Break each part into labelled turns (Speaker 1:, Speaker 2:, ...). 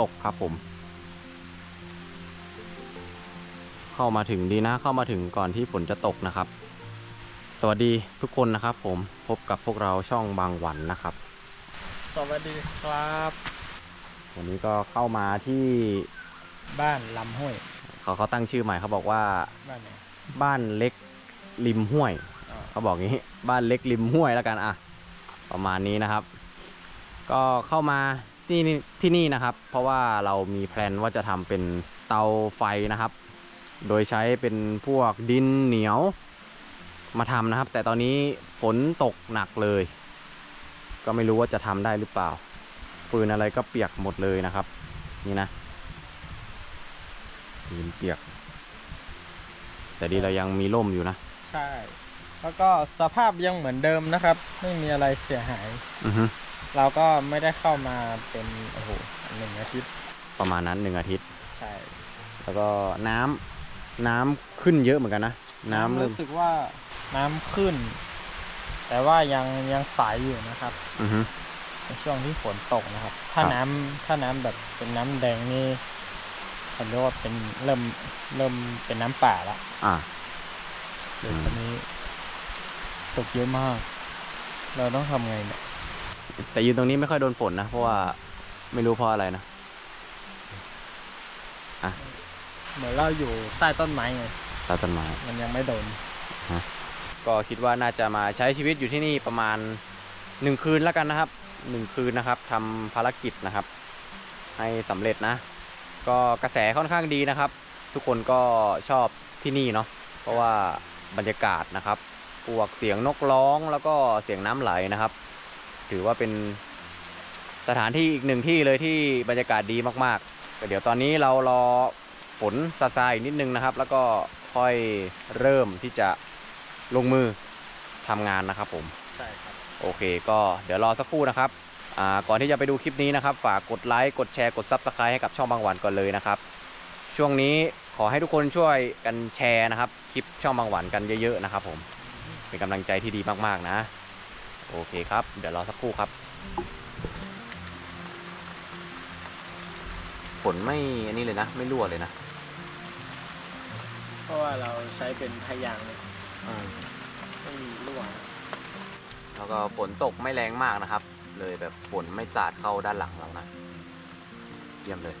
Speaker 1: ตกครับผม เข้ามาถึงดีนะ เข้ามาถึงก่อนที่ฝนจะตกนะครับ สวัสดีทุกคนนะครับผมพบกับพวกเราช่องบางหวันนะครับ
Speaker 2: สวัสดีครับ
Speaker 1: วันนี้ก็เข้ามาที่
Speaker 2: บ้านลำห้วย
Speaker 1: เขาเขาตั้งชื่อใหม่เขาบอกว่า
Speaker 2: บ้านไหน
Speaker 1: บ้านเล็กริมห้วย
Speaker 2: อ่า
Speaker 1: เขาบอกงี้ บ้านเล็กริมห้วยแล้วกันอะประมาณนี้นะครับ ก็เข้ามา ที่นี่ที่นี่นะครับ เพราะว่าเรามีแพลนว่าจะทำเป็นเตาไฟนะครับ โดยใช้เป็นพวกดินเหนียวมาทำนะครับ แต่ตอนนี้ฝนตกหนักเลย ก็ไม่รู้ว่าจะทำได้หรือเปล่า ฟืนอะไรก็เปียกหมดเลยนะครับ นี่นะฟืนเปียก แต่ดีเรายังมีร่มอยู่นะ
Speaker 2: ใช่ แล้วก็สภาพยังเหมือนเดิมนะครับ ไม่มีอะไรเสียหาย
Speaker 1: อือฮึ
Speaker 2: เราก็ไม่ได้เข้ามาเป็นโอ้โหหนึ่งอาทิตย์
Speaker 1: ประมาณนั้นหนึ่งอาทิตย์
Speaker 2: ใช่
Speaker 1: แล้วก็น้ำน้ำขึ้นเยอะเหมือนกันนะ น้ำเริ่ม
Speaker 2: รู้สึกว่าน้ำขึ้น แต่ว่ายังยังใสอยู่นะครับ
Speaker 1: อือฮึ
Speaker 2: ในช่วงที่ฝนตกนะครับ ถ้า
Speaker 1: ครับ
Speaker 2: น้ำถ้าน้ำแบบเป็นน้ำแดงนี่เขาเรียกว่าเป็นเริ่มเริ่มเป็นน้ำป่าละ
Speaker 1: อ่า
Speaker 2: เดี๋ยว
Speaker 1: อืม
Speaker 2: ตอนนี้ ตกเยอะมาก เราต้องทำไงเนี่ย
Speaker 1: แต่ยืนตรงนี้ไม่ค่อยโดนฝนนะ เพราะว่าไม่รู้เพราะอะไรนะ
Speaker 2: เหมือนเราอยู่ใต้ต้นไม้ไง
Speaker 1: ตาต้นไม้
Speaker 2: มันยังไม่โดน
Speaker 1: ก็คิดว่าน่าจะมาใช้ชีวิตอยู่ที่นี่ประมาณหนึ่งคืนแล้วกันนะครับหนึ่งคืนนะครับทำภารกิจนะครับ ให้สำเร็จนะ ก็กระแสค่อนข้างดีนะครับ ทุกคนก็ชอบที่นี่เนาะเพราะว่าบรรยากาศนะครับพวกเสียงนกร้องแล้วก็เสียงน้ำไหลนะครับ ถือว่าเป็นสถานที่อีกหนึ่งที่เลยที่บรรยากาศดีมากๆก็เดี๋ยวตอนนี้เรารอฝนซาซาอีกนิดนึงนะครับ แล้วก็ค่อยเริ่มที่จะลงมือทำงานนะครับผม
Speaker 2: ใช่ครับ
Speaker 1: โอเค ก็เดี๋ยวรอสักครู่นะครับอ่าก่อนที่จะไปดูคลิปนี้นะครับ ฝากกดไลค์กดแชร์กด Subscribe ให้กับช่องบางหวันก่อนเลยนะครับ ช่วงนี้ขอให้ทุกคนช่วยกันแชร์นะครับ คลิปช่องบางหวันกันเยอะ ๆ นะครับผมเป็นกำลังใจที่ดีมากๆนะ โอเคครับ เดี๋ยวรอสักครู่ครับ ฝนไม่อันนี้เลยนะ ไม่รั่วเลยนะ
Speaker 2: เพราะว่าเราใช้เป็นพยางค์เนี่ยไม่มีรั่วนะ
Speaker 1: แล้วก็ฝนตกไม่แรงมากนะครับ เลยแบบฝนไม่สาดเข้าด้านหลังเรานะ เยี่ยมเลย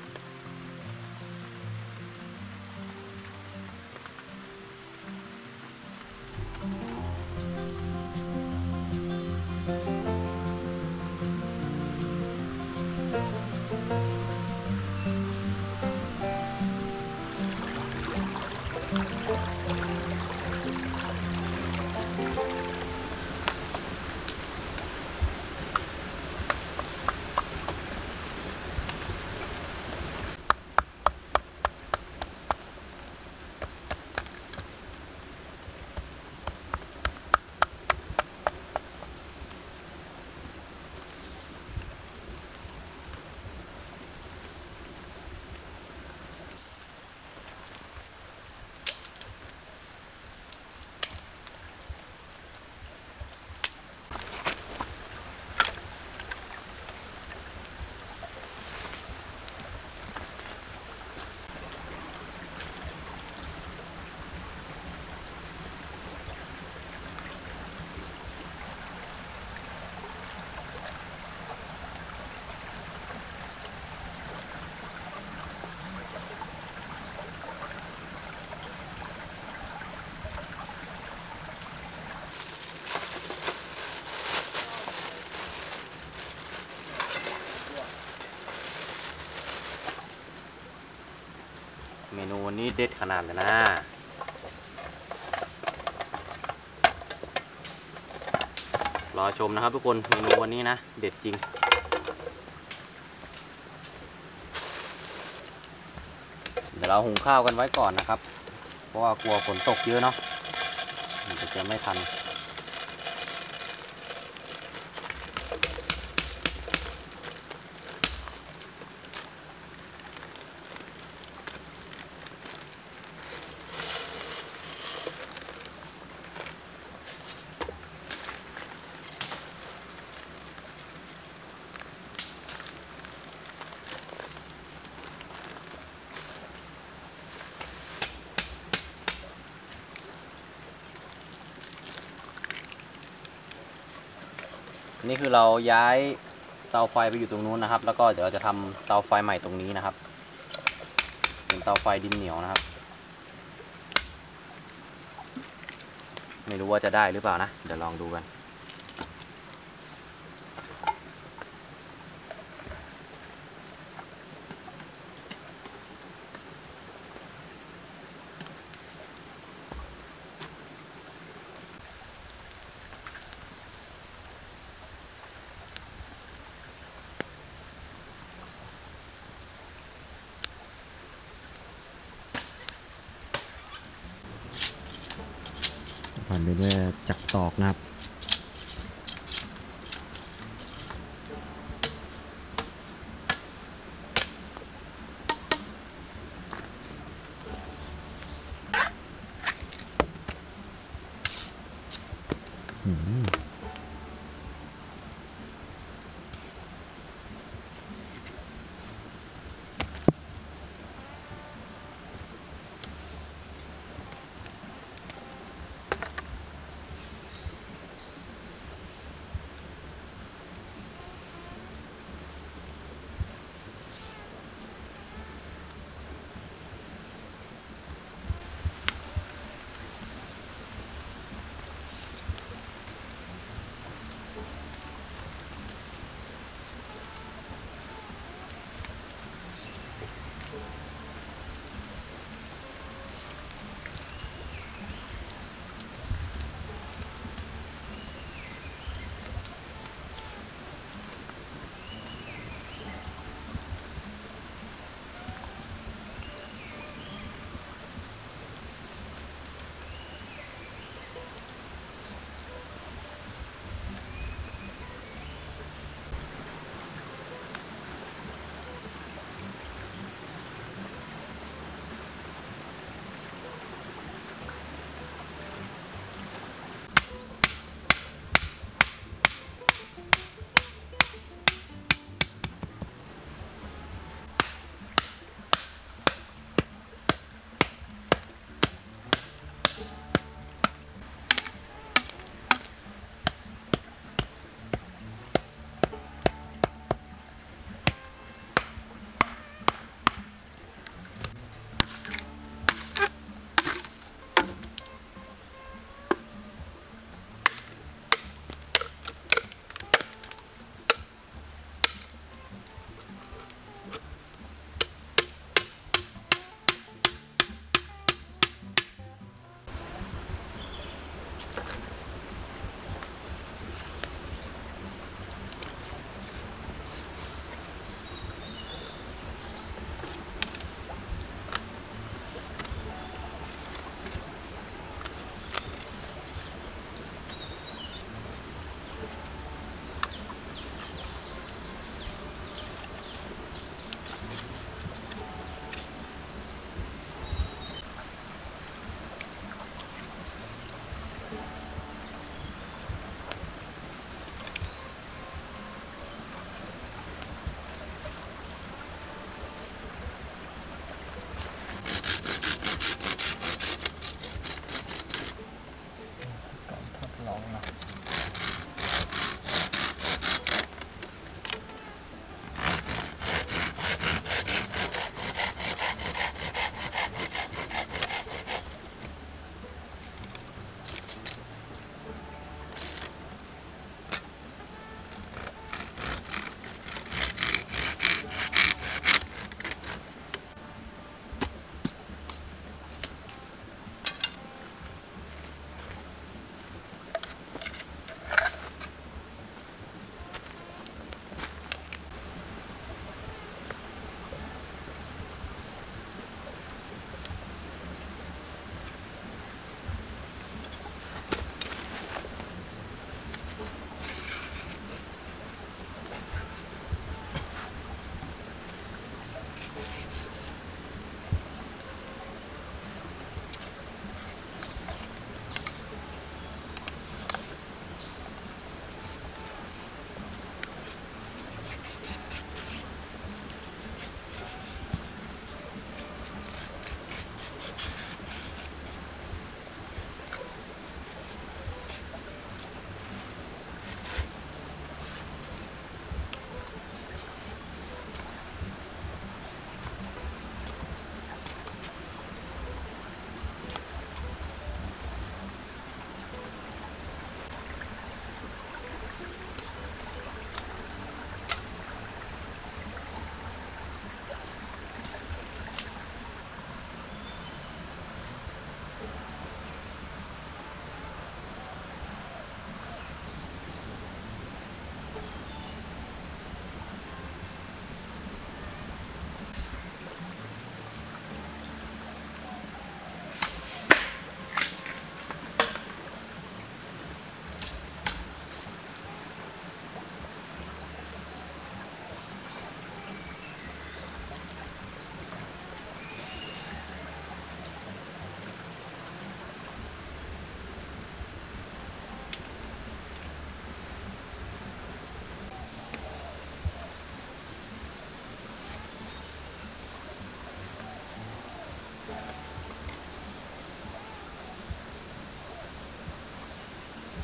Speaker 1: นูวันนี้เด็ดขนาดเลยนะรอชมนะครับทุกคนเมนูวันนี้นะ เด็ดจริง เดี๋ยวเราหุงข้าวกันไว้ก่อนนะครับ เพราะว่ากลัวฝนตกเยอะเนาะมันจะไม่ทัน เราย้ายเตาไฟไปอยู่ตรงนู้นนะครับ แล้วก็เดี๋ยวเราจะทำเตาไฟใหม่ตรงนี้นะครับ เป็นเตาไฟดินเหนียวนะครับ ไม่รู้ว่าจะได้หรือเปล่านะ เดี๋ยวลองดูกัน ผ่านไปด้วยจักตอกนะครับ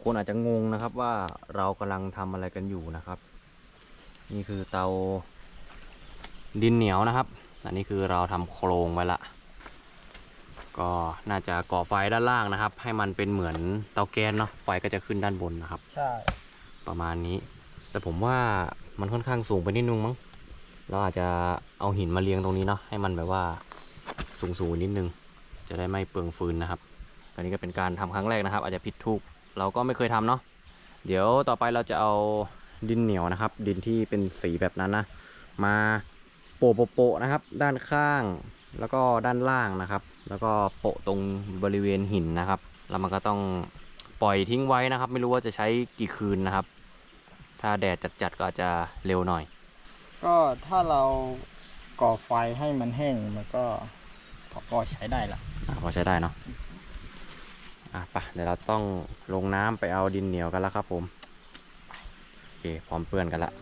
Speaker 1: กคนอาจจะงงนะครับว่าเรากำลังทำอะไรกันอยู่นะครับ นี่คือเตาดินเหนียวนะครับ อันนี้คือเราทำโครงไว้ละ ก็น่าจะก่อไฟด้านล่างนะครับ ให้มันเป็นเหมือนเตาแก๊สเนาะไฟก็จะขึ้นด้านบนนะครับ
Speaker 2: ใช่
Speaker 1: ประมาณนี้ แต่ผมว่ามันค่อนข้างสูงไปนิดนึงมั้งเราอาจจะเอาหินมาเรียงตรงนี้เนาะให้มันแบบว่าสูงสูงๆนิดนึง จะได้ไม่เปลืองฟืนนะครับอันนี้ก็เป็นการทำครั้งแรกนะครับ อาจจะผิดถูก เราก็ไม่เคยทำเนาะเดี๋ยวต่อไปเราจะเอาดินเหนียวนะครับ ดินที่เป็นสีแบบนั้นนะมาโปะโปะๆๆนะครับ ด้านข้างแล้วก็ด้านล่างนะครับ แล้วก็โปะตรงบริเวณหินนะครับแล้วมันก็ต้องปล่อยทิ้งไว้นะครับ ไม่รู้ว่าจะใช้กี่คืนนะครับ ถ้าแดดจัดๆก็อาจจะเร็วหน่อย
Speaker 2: ก็ถ้าเราก่อไฟให้มันแห้งมันก็ก็ใช้ได้ละ
Speaker 1: อะพอใช้ได้เนาะ อะปะเดี๋ยวเราต้องลงน้ำไปเอาดินเหนียวกันแล้วครับผม โอเค พร้อมเปื้อนกันละ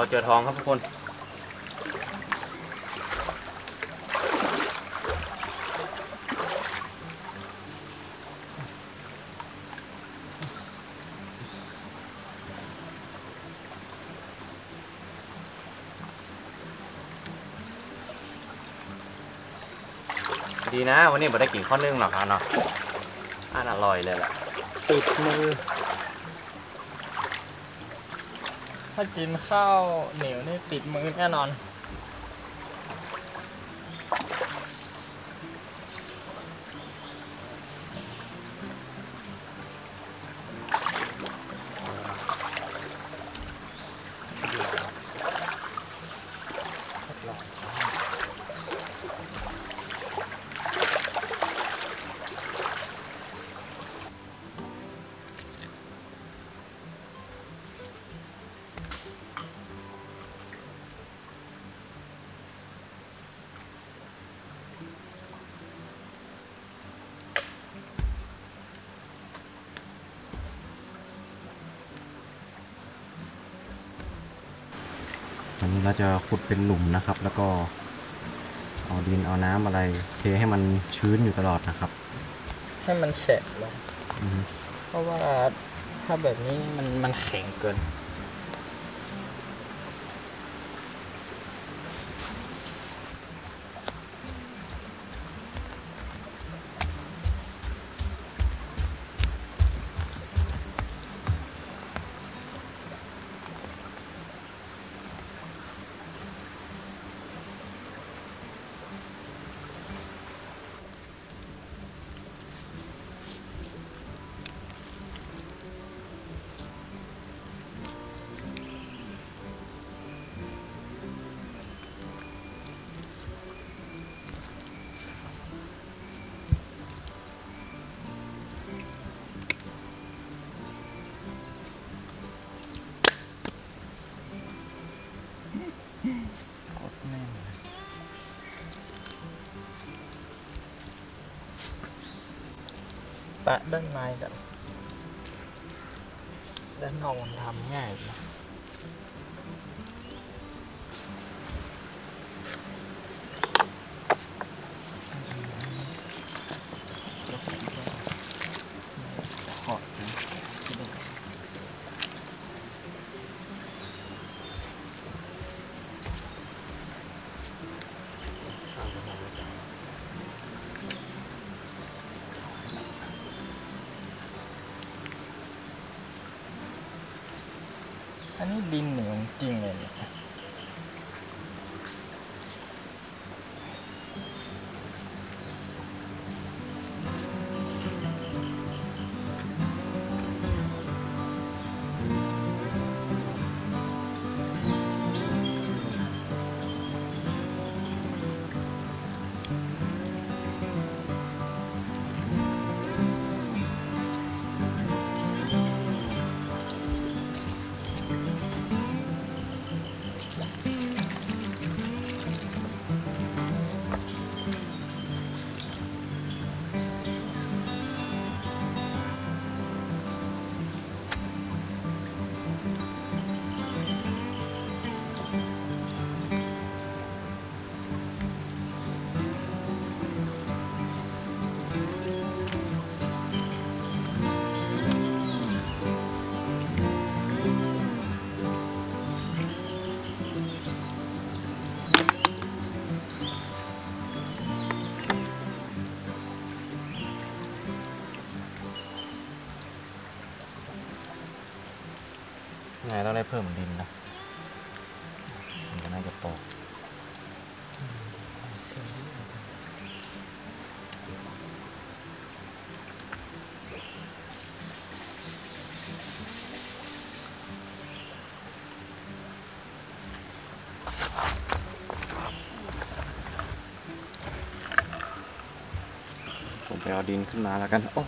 Speaker 1: เราเจอทองครับทุกคน ดีนะ วันนี้ผมได้กินข้อนึ่งหรอกครับเนาะอันอร่อยเลยแหละ
Speaker 2: ติดมือ ถ้ากินข้าวเหนียวนี่ติดมือแน่นอน
Speaker 1: เราจะขุดเป็นหลุมนะครับ แล้วก็เอาดินเอาน้ำอะไรเทให้มันชื้นอยู่ตลอดนะครับ
Speaker 2: ให้มันแฉะลง
Speaker 1: อือฮึ
Speaker 2: เพราะว่าถ้าแบบนี้มันมันแข็งเกิน ปะด้านในกั ดิน
Speaker 1: ขึ้นมาแล้วกัน โอ้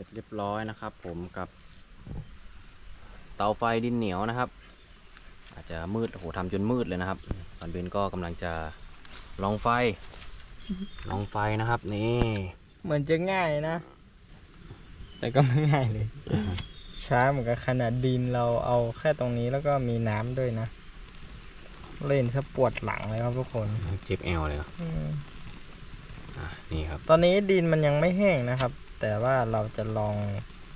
Speaker 1: ร็จเรียบร้อยนะครับ ผมกับ เตาไฟดินเหนียวนะครับ อาจจะมืดโอ้โหทำจนมืดเลยนะครับตอนเบนก็กำลังจะลองไฟ ลองไฟนะครับนี่
Speaker 2: เหมือนจะง่ายนะ แต่ก็ไม่ง่ายเลย ช้าเหมือนกับขนาดดินเราเอาแค่ตรงนี้แล้วก็มีน้ำด้วยนะ เล่นซะปวดหลังเลยครับทุกคน
Speaker 1: เจ็บแอลเลยครับ
Speaker 2: อืม
Speaker 1: อะนี่ครับ
Speaker 2: ตอนนี้ดินมันยังไม่แห้งนะครับ แต่ว่าเราจะลอง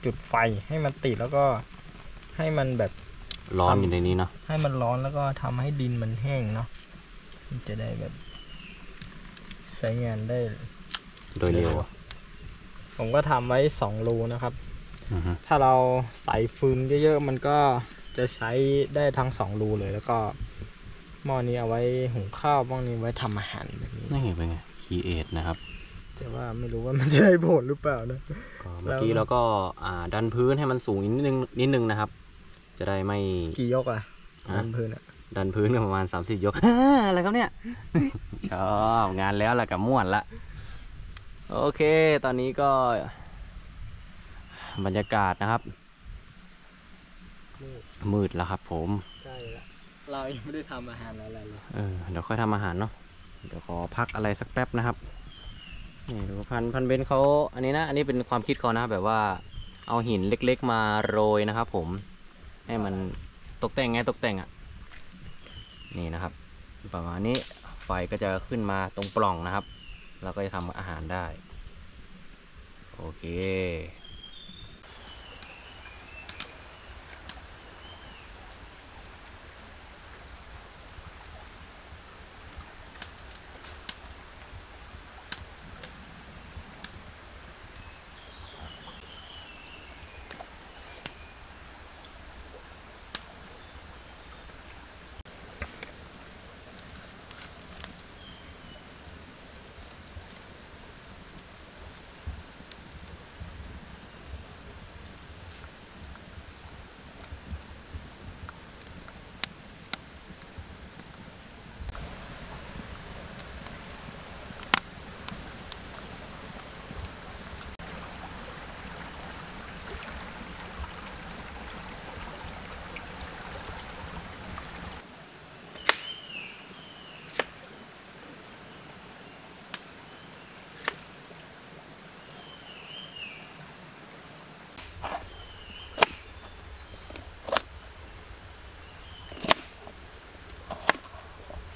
Speaker 2: จุดไฟให้มันติดแล้วก็ให้มันแบบ
Speaker 1: ร้อนอยู่ในนี้เนาะ
Speaker 2: ให้มันร้อนแล้วก็ทำให้ดินมันแห้งเนาะมันจะได้แบบใช้งานได้
Speaker 1: โดยเร็ว
Speaker 2: ผมก็ทำไว้สองรูนะครับ
Speaker 1: อือฮึ
Speaker 2: ถ้าเราใส่ฟืนเยอะๆ มันก็จะใช้ได้ทั้งสองรูเลย แล้วก็หม้อนี้เอาไว้หุงข้าวหม้อนี้ไว้ทำอาหารแบบนี้
Speaker 1: นี่เป็นไงคีเอทนะครับ
Speaker 2: แต่ว่าไม่รู้ว่ามันจะได้ผลหรือเปล่านะ
Speaker 1: ก็เมื่อกี้เราก็อ่าดันพื้นให้มันสูงนิดนึงนิดนึงนะครับ จะได้ไม่
Speaker 2: กี่ยกอะ
Speaker 1: ฮะ
Speaker 2: บนพื้นอะ
Speaker 1: ดันพื้นกันประมาณ 30 ยก อะไรครับเนี่ย ชอบงานแล้วละกับม่วนละ โอเค ตอนนี้ก็ บรรยากาศนะครับ มืดแล้วครับผม
Speaker 2: ใช่แล้วเรายังไม่ได้ทำอาหารอะไรเลย
Speaker 1: เออ เดี๋ยวค่อยทำอาหารเนาะ เดี๋ยวขอพักอะไรสักแป๊บนะครับ นี่ดูพันพันเบนเขาอันนี้นะ อันนี้เป็นความคิดเขานะแบบว่าเอาหินเล็กๆมาโรยนะครับผม ให้มันตกแต่งไงตกแต่งอะ นี่นะครับ ประมาณนี้ไฟก็จะขึ้นมาตรงปล่องนะครับเราก็จะทำอาหารได้ โอเค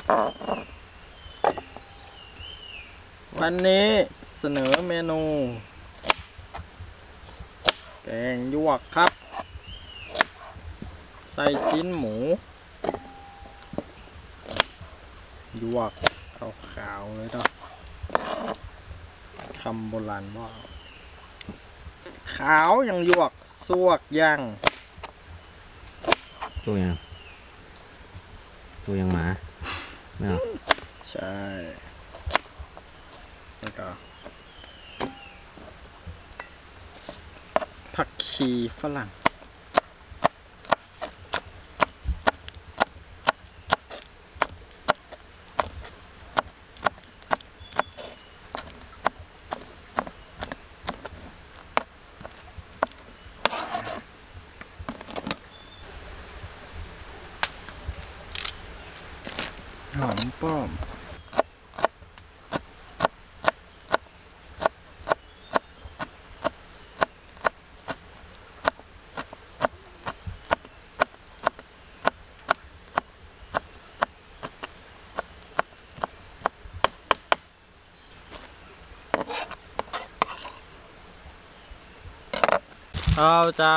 Speaker 2: วันนี้เสนอเมนู แกงยวกครับ ใส่ชิ้นหมู ยวกขาวๆเลยเนาะคำโบราณว่าขาวยังยวกสวกยัง
Speaker 1: ตัวยังตัวยังหมา นะ
Speaker 2: ใช่แล้วก็ผักชีฝรั่ง หอมป้อม เราจะ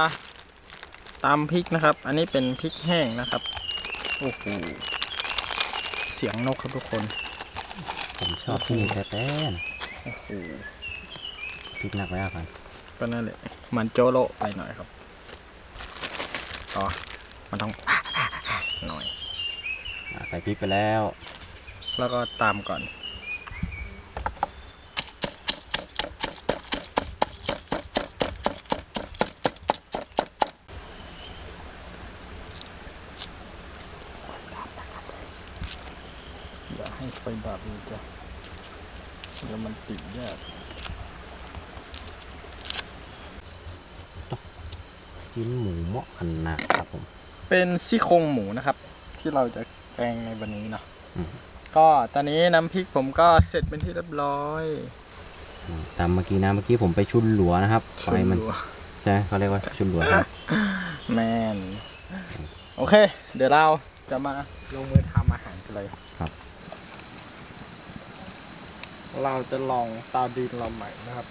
Speaker 2: ตำพริกนะครับ อันนี้เป็นพริกแห้งนะครับ โอ้โห เสียงนกครับทุกคน
Speaker 1: ผมชอบที่นี่แท้
Speaker 2: โอ้โห
Speaker 1: ๆพริกหนักไหมอะพัน
Speaker 2: ก็นั่นแหละ มันโจโลไปหน่อยครับ อ๋อ มันต้องหน่อย
Speaker 1: อะใส่พริกไปแล้ว
Speaker 2: แล้วก็ตามก่อน อย่าให้ไฟดับเลย จ้ะเดี๋ยวมันติดยาก
Speaker 1: ชิ้นหมูเหมาะขนาดครับผม
Speaker 2: เป็นซี่โครงหมูนะครับ ที่เราจะแกงในวันนี้เนาะ
Speaker 1: อืม
Speaker 2: ก็ตอนนี้น้ำพริกผมก็เสร็จเป็นที่เรียบร้อย
Speaker 1: อืมตามเมื่อกี้นะเมื่อกี้ผมไปชุนหลัวนะครับไฟมัน
Speaker 2: ชุบดู
Speaker 1: ใช่ไหมเขาเรียกว่าชุนหลัวใช่ไหม
Speaker 2: แมนโอเค เดี๋ยวเราจะมาลงมือทำอาหารกันเลย
Speaker 1: ครับ
Speaker 2: เราจะลองตาดินเราใหม่นะครับ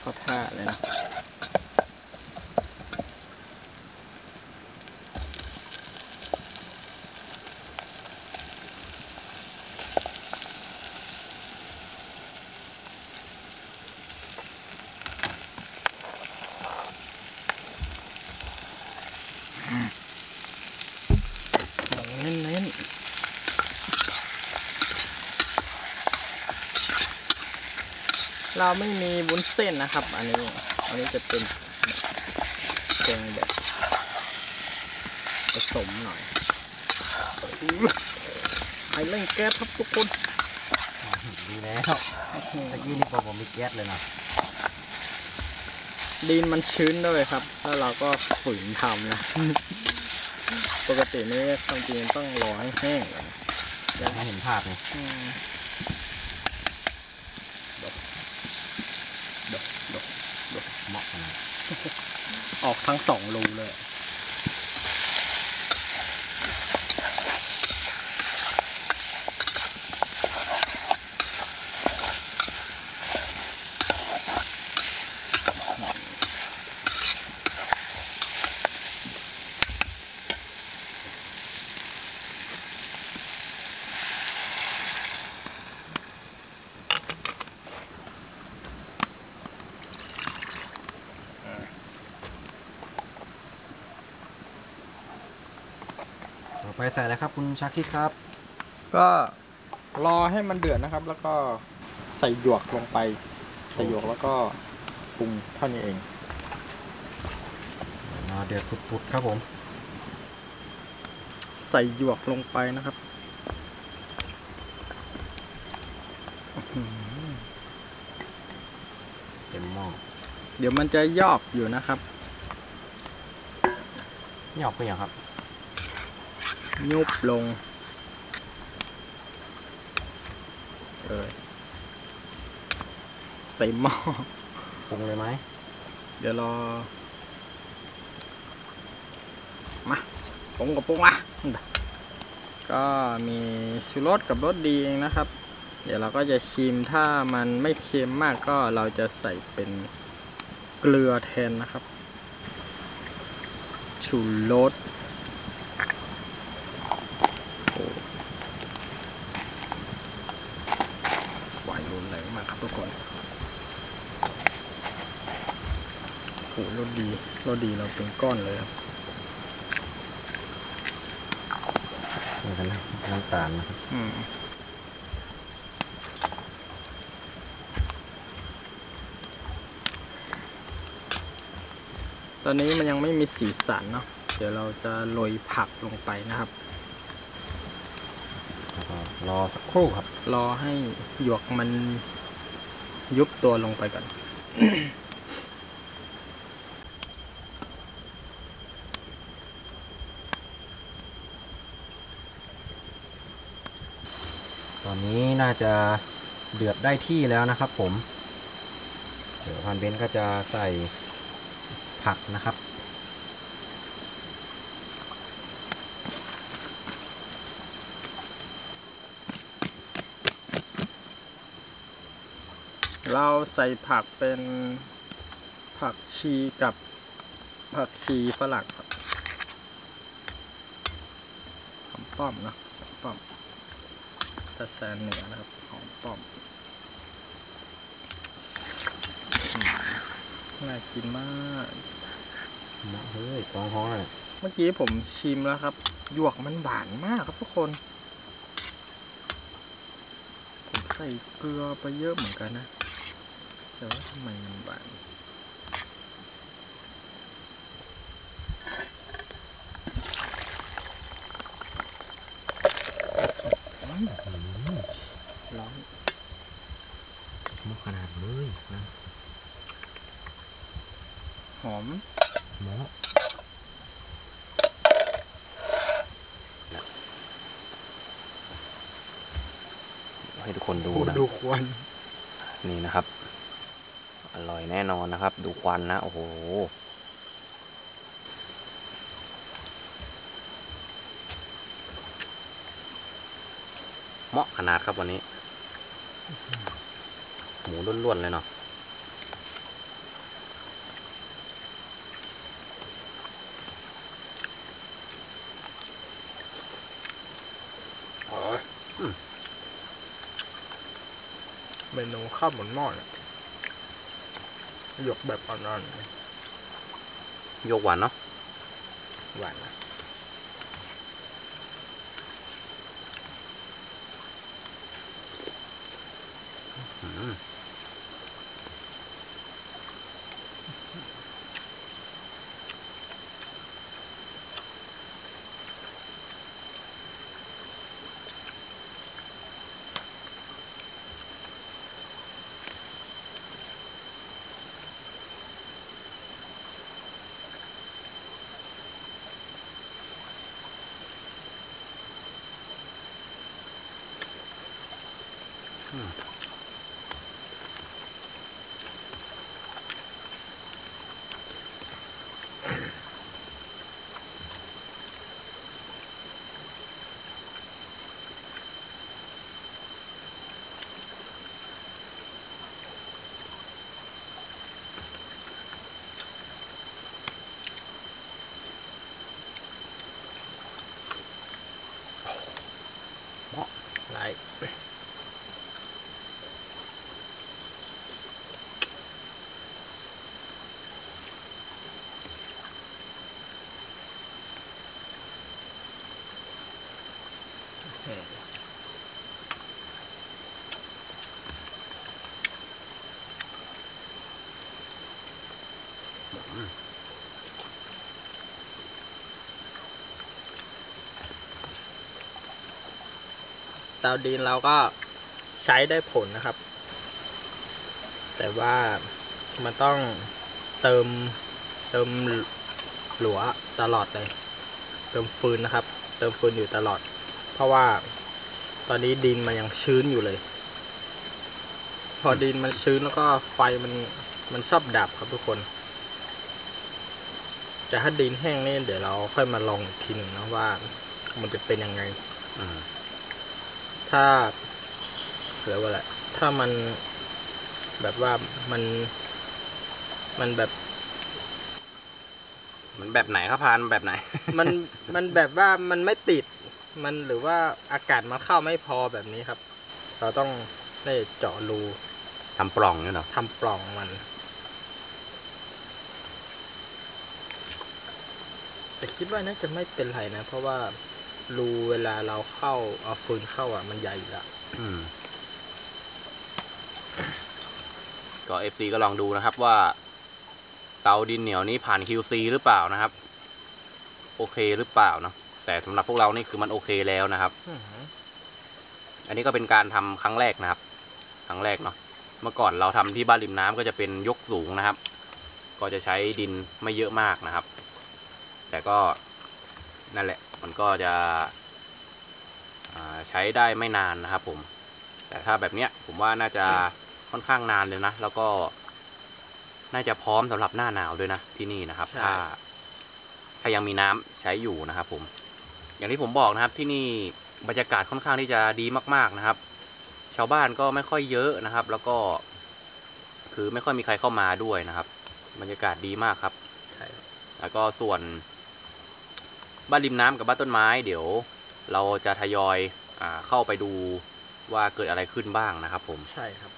Speaker 2: เข้าท่าเลยนะ เน้นเน้นๆ เราไม่มีวุ้นเส้นนะครับ อันนี้ อันนี้จะเป็นแกงแบบผสมหน่อยไอเร่งแก๊สครับทุกคน
Speaker 1: ดีแล้วตะกี้นี่พอผมมีแก๊สเลยนะ
Speaker 2: ดินมันชื้นด้วยครับ แล้วเราก็ฝืนทำนะ ปกตินี่ความจริงต้องรอให้แห้งก่อน
Speaker 1: อยากให้เห็นภาพไง
Speaker 2: อืมดกดกดก
Speaker 1: เหมาะขนาด
Speaker 2: ออกทั้งสองรูเลย
Speaker 1: ต่อไปใส่อะไรครับคุณ ชาคิดครับ
Speaker 2: ก็รอให้มันเดือดนะครับ แล้วก็ใส่หยวกลงไป ใส่หยวกแล้วก็ปรุงเท่านี้เอง
Speaker 1: มาเดือดปุดๆครับผม
Speaker 2: ใส่หยวกลงไปนะครับ
Speaker 1: เต็มหม้อ
Speaker 2: เดี๋ยวมันจะยอบอยู่นะครับ
Speaker 1: นี่ออกไปอย่างครับ
Speaker 2: ยุบลงเออเต็มหม้อ
Speaker 1: ปรุงเลยไหม
Speaker 2: เดี๋ยวรอ มาปรุงกับปรุงมาก็มีชูรสกับรสดีเองนะครับ เดี๋ยวเราก็จะชิมถ้ามันไม่เค็มมากก็เราจะใส่เป็นเกลือแทนนะครับชูรสโอ้ไหวรุนแรงมากครับทุกคน โอ้โห รสดีรสดีเราเป็นก้อนเลยครับ
Speaker 1: นี่กันนะน้ำตาลนะครับ
Speaker 2: อืมตอนนี้มันยังไม่มีสีสันเนาะ เดี๋ยวเราจะโรยผักลงไปนะครับ
Speaker 1: แล้วก็รอสักครู่ครับ
Speaker 2: รอให้หยวกมันยุบตัวลงไปก่
Speaker 1: อน นี้น่าจะเดือดได้ที่แล้วนะครับผม เดี๋ยวพันเบนก็จะใส่ผักนะครับ
Speaker 2: เราใส่ผักเป็นผักชีกับผักชีฝรั่งครับหอมป้อมนะหอมป้อม แต่แซนเหนือนะครับหอมป้อมอืมน่ากินมาก
Speaker 1: เฮ้ยกองท้องเลย
Speaker 2: เมื่อกี้ผมชิมแล้วครับ หยวกมันหวานมากครับทุกคน ผมใส่เกลือไปเยอะเหมือนกันนะ แต่ว่าทำไมมันหวานร้อน
Speaker 1: มขนาดเลยนะ
Speaker 2: ห อม
Speaker 1: หมอให้ทุกคนดูนะ
Speaker 2: ดูควัน
Speaker 1: นี่นะครับ อร่อยแน่นอนนะครับ ดูควันนะ โอ้โหเหมาะขนาดครับวันนี้ หมูล้วนๆเลยเนาะ
Speaker 2: มนูข้าวหมุนหม้อเนี่ยหยกแบบอ่อน
Speaker 1: โยกหวานเนาะ
Speaker 2: ๆหวานนะ
Speaker 1: อืมเหมาะ
Speaker 2: ไร เตาดินเราก็ใช้ได้ผลนะครับ แต่ว่ามันต้องเติมเติมหลัวตลอดเลย เติมฟืนนะครับ เติมฟืนอยู่ตลอด เพราะว่าตอนนี้ดินมันยังชื้นอยู่เลย พอดินมันชื้นแล้วก็ไฟมันมันชอบดับครับทุกคนแต่ถ้าดินแห้งนี่เดี๋ยวเราค่อยมาลองอีกทีหนึ่งนะว่า มันจะเป็นยังไง
Speaker 1: อืม
Speaker 2: ถ้าเรียกว่าอะไรถ้ามันแบบว่ามันมันแบบ
Speaker 1: มันแบบไหนครับพานแบบไหน
Speaker 2: มันมันแบบว่ามันไม่ติด มันหรือว่าอากาศมันเข้าไม่พอแบบนี้ครับ เราต้องได้เจาะรู
Speaker 1: ทำปล่องเนี่ยเหรอ
Speaker 2: ทำปล่องมันแต่คิดว่าน่าจะไม่เป็นไรนะ เพราะว่า รูเวลาเราเข้าเอาฟืนเข้าอะ มันใหญ่อยู่แล้ว
Speaker 1: อืม ก็เอฟซีก็ลองดูนะครับว่า เตาดินเหนียวนี้ผ่าน QC หรือเปล่านะครับ โอเคหรือเปล่าเนาะแต่สำหรับพวกเรานี่คือมันโอเคแล้วนะครับ
Speaker 2: อื้อหือ
Speaker 1: อันนี้ก็เป็นการทำครั้งแรกนะครับ ครั้งแรกเนาะเมื่อก่อนเราทำที่บ้านริมน้ำก็จะเป็นยกสูงนะครับ ก็จะใช้ดินไม่เยอะมากนะครับ แต่ก็นั่นแหละ มันก็จะอ่าใช้ได้ไม่นานนะครับผม แต่ถ้าแบบเนี้ยผมว่าน่าจะค่อนข้างนานเลยนะ แล้วก็ น่าจะพร้อมสำหรับหน้าหนาวด้วยนะที่นี่นะครับ ถ้า ถ้ายังมีน้ำใช้อยู่นะครับผม อย่างที่ผมบอกนะครับที่นี่บรรยากาศค่อนข้างที่จะดีมาก ๆนะครับ ชาวบ้านก็ไม่ค่อยเยอะนะครับ แล้วก็ คือไม่ค่อยมีใครเข้ามาด้วยนะครับ บรรยากาศดีมากครับ
Speaker 2: ใช่ครับ
Speaker 1: แล้วก็ส่วน บ้านริมน้ำกับบ้านต้นไม้ เดี๋ยวเราจะทยอยอาเข้าไปดูว่าเกิดอะไรขึ้นบ้างนะครับ ผม
Speaker 2: ใช่ครับ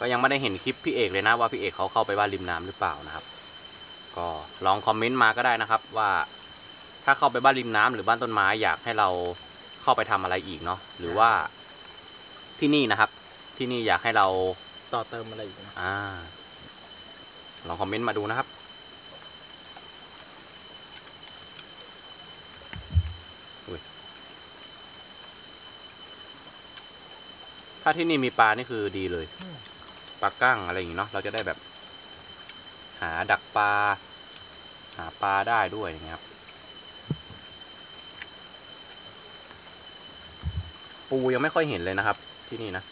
Speaker 1: ก็ยังไม่ได้เห็นคลิปพี่เอกเลยนะว่าพี่เอกเขาเข้าไปบ้านริมน้ำหรือเปล่านะครับ ก็ลองคอมเมนต์มาก็ได้นะครับ ว่าถ้าเข้าไปบ้านริมน้ำหรือบ้านต้นไม้อยากให้เราเข้าไปทำอะไรอีกเนาะหรือว่าที่นี่นะครับ ที่นี่อยากให้เรา
Speaker 2: ต่อเติมอะไรอีกนะ
Speaker 1: อ่าลองคอมเมนต์มาดูนะครับ ถ้าที่นี่มีปลานี่คือดีเลย ปลากั้งอะไรอย่างงี้เนาะ เราจะได้แบบ หาดักปลา หาปลาได้ด้วยอย่างเงี้ยครับ ปูยังไม่ค่อยเห็นเลยนะครับ ที่นี่นะ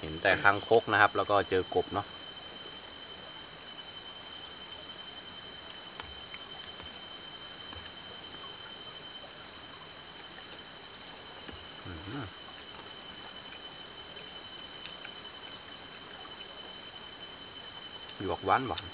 Speaker 1: เห็นแต่คางคกนะครับ แล้วก็เจอกบเนาะอืมห ยวกหวานหวาน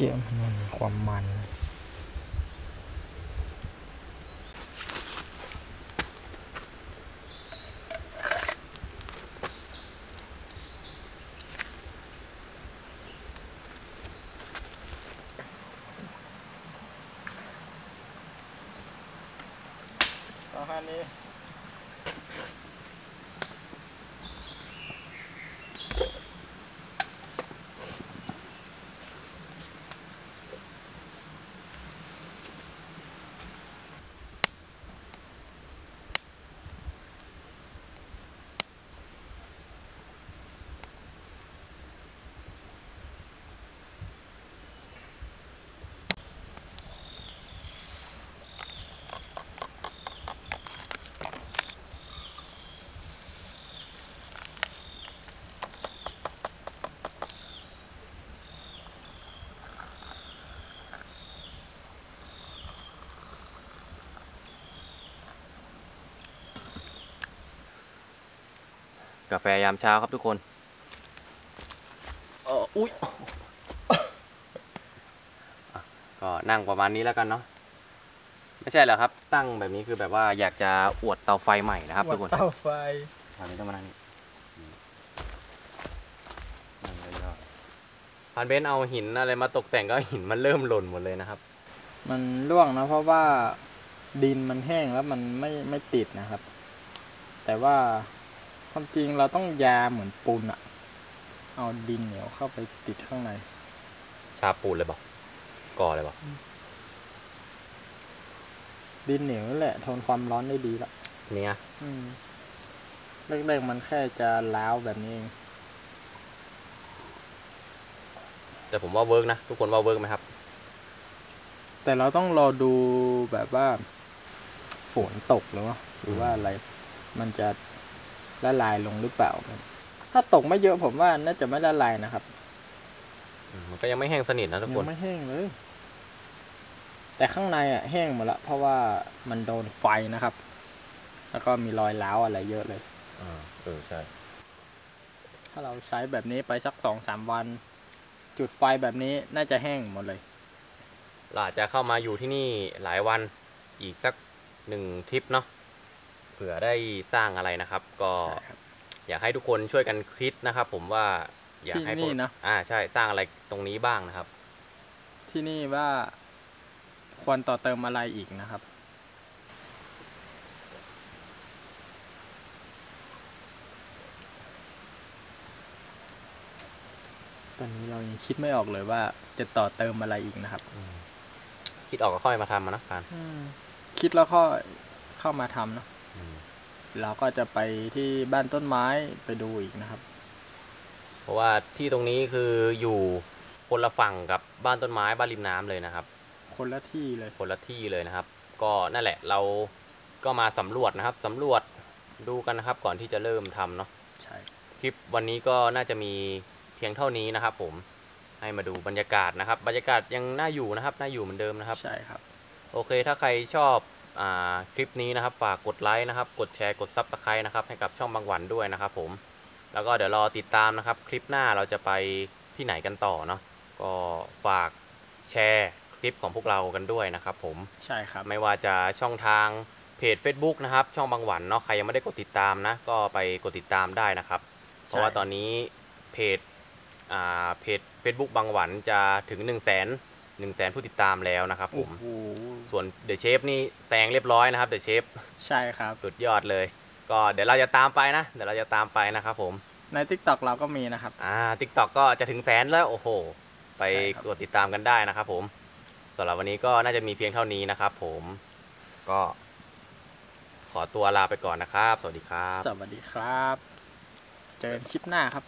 Speaker 2: กี่ยมันมีความมันเลยประมาณนี้
Speaker 1: กาแฟยามเช้าครับทุกคนเอออุ้ยอะก็นั่งประมาณนี้แล้วกันเนาะไม่ใช่เหรอครับ ตั้งแบบนี้คือแบบว่าอยากจะอวดเตาไฟใหม่นะครับทุกคน
Speaker 2: เตาไฟ
Speaker 1: ทางนี้ต้องมานั่งนี่อืมนั่งเลยครับพันเบนซ์เอาหินอะไรมาตกแต่งก็หินมันเริ่มหล่นหมดเลยนะครับ
Speaker 2: มันร่วงนะเพราะว่าดินมันแห้งแล้วมันไม่ไม่ติดนะครับ แต่ว่า ความจริงเราต้องยาเหมือนปูนอะเอาดินเหนียวเข้าไปติดข้างใน
Speaker 1: ฉาบปูนเลยบอกก่อเลยบอก
Speaker 2: ดินเหนียวนั่นแหละ ทนความร้อนได้ดีละ
Speaker 1: เนี่ย
Speaker 2: อืมแรกๆมันแค่จะร้าวแบบนี้เอง
Speaker 1: แต่ผมว่า work นะ ทุกคนว่า work ไหมครับ
Speaker 2: แต่เราต้องรอดูแบบว่าฝนตกหรือว่าหรือว่าอะไร มันจะ ละลายลงหรือเปล่าถ้าตกไม่เยอะผมว่าน่าจะไม่ละลายนะครับ
Speaker 1: อืมมันก็ยังไม่แห้งสนิทนะทุกค
Speaker 2: ยั
Speaker 1: น
Speaker 2: งไม่แห้งเลย แต่ข้างในอะแห้งหมดละเพราะว่ามันโดนไฟนะครับ แล้วก็มีรอยร้าวอะไรเยอะเลย
Speaker 1: อ่าเออใช่
Speaker 2: ถ้าเราใช้แบบนี้ไปสักสองสามวัน จุดไฟแบบนี้น่าจะแห้งหมดเลย
Speaker 1: เราอาจจะเข้ามาอยู่ที่นี่หลายวันอีกสักหนึ่งทริปเนาะเผื่อได้สร้างอะไรนะครับ ก็
Speaker 2: ใช่ครับ
Speaker 1: อยากให้ทุกคนช่วยกันคิดนะครับ ผมว่าอยากให้
Speaker 2: ที่นี่นะ
Speaker 1: อ่าใช่สร้างอะไรตรงนี้บ้างนะครับ
Speaker 2: ที่นี่ว่าควรต่อเติมอะไรอีกนะครับ ตอนนี้เรายังคิดไม่ออกเลยว่าจะต่อเติมอะไรอีกนะครับ
Speaker 1: คิดออกก็ค่อยมาทำมานะการ
Speaker 2: คิดแล้วก็เข้ามาทำเนอะ
Speaker 1: อืม
Speaker 2: เราก็จะไปที่บ้านต้นไม้ไปดูอีกนะครับ
Speaker 1: เพราะว่าที่ตรงนี้คืออยู่คนละฝั่งกับบ้านต้นไม้บ้านริมน้ำเลยนะครับ
Speaker 2: คนละที่เลย
Speaker 1: คนละที่เลยนะครับ ก็นั่นแหละเราก็มาสำรวจนะครับสำรวจดูกันนะครับ ก่อนที่จะเริ่มทำเนาะ
Speaker 2: ใช่
Speaker 1: คลิปวันนี้ก็น่าจะมีเพียงเท่านี้นะครับ ผมให้มาดูบรรยากาศนะครับ บรรยากาศยังน่าอยู่นะครับน่าอยู่เหมือนเดิมนะครับ
Speaker 2: ใช่ครับ
Speaker 1: โอเคถ้าใครชอบอา คลิปนี้นะครับ ฝากกดไลค์นะครับ กดแชร์กด subscribe นะครับให้กับช่องบางหวันด้วยนะครับ ผม แล้วก็เดี๋ยวรอติดตามนะครับ คลิปหน้าเราจะไปที่ไหนกันต่อเนาะก็ฝากแชร์คลิปของพวกเรากันด้วยนะครับ ผม
Speaker 2: ใช่ครับ
Speaker 1: ไม่ว่าจะช่องทางเพจ Facebook นะครับ ช่องบางหวันเนาะใครยังไม่ได้กดติดตามนะ ก็ไปกดติดตามได้นะครับ เพราะว่าตอนนี้เพจอ่าเพจ Facebook บางหวันจะถึง 1 0 0 0 0แสน หนึ่งแสนผู้ติดตามแล้วนะครับผ
Speaker 2: โอ้
Speaker 1: ม
Speaker 2: โห
Speaker 1: ส่วน The Chef นี่แซงเรียบร้อยนะครับ The Chef
Speaker 2: ใช่ครับ
Speaker 1: สุดยอดเลย ก็เดี๋ยวเราจะตามไปนะเดี๋ยวเราจะตามไปนะครับผม
Speaker 2: ใน TikTok เราก็มีนะครับ
Speaker 1: อ่า TikTok ก็จะถึงแสนแล้วโอ้โห ไป
Speaker 2: ใช่ครับ
Speaker 1: กดติดตามกันได้นะครับผมสำหรับวันนี้ก็น่าจะมีเพียงเท่านี้นะครับผมก็ ขอตัวลาไปก่อนนะครับ สวัสดีครับ
Speaker 2: สวัสดีครับ เจอกันคลิปหน้าครับ